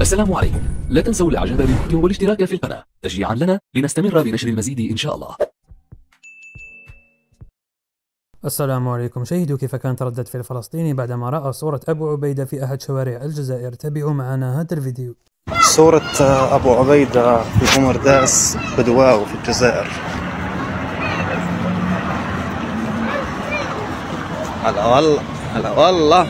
السلام عليكم. لا تنسوا الاعجاب بالفيديو والاشتراك في القناة. تشجيعا لنا لنستمر بنشر المزيد إن شاء الله. السلام عليكم. شاهدوا كيف كانت ردة فعل فلسطيني بعدما رأى صورة أبو عبيدة في أحد شوارع الجزائر. تابعوا معنا هذا الفيديو. صورة أبو عبيدة في عمر داس بدواو في الجزائر. هلا والله هلا والله.